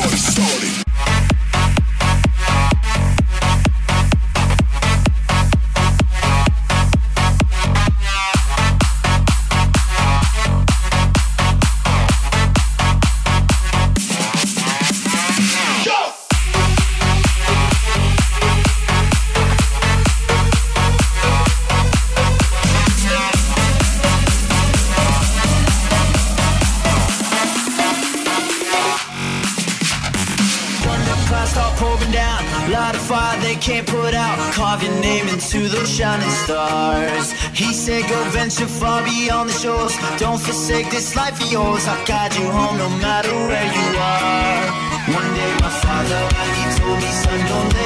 party started. Start pouring down. Light a fire they can't put out. Carve your name into those shining stars. He said go venture far beyond the shores. Don't forsake this life of yours. I'll guide you home no matter where you are. One day my father, he told me son don't